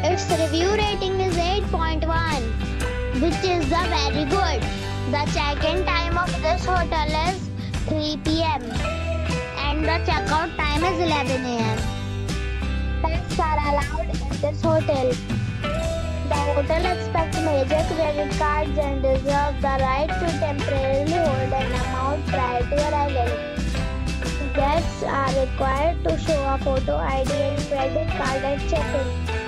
Its review rating is 8.1, which is the very good. The check-in time of this hotel is 3 p.m. and the checkout time is 11 a.m. Pets are allowed in this hotel. The hotel expects major credit cards and reserves the right to temporarily hold an amount prior to arrival. Guests are required to show a photo ID and credit card at check-in.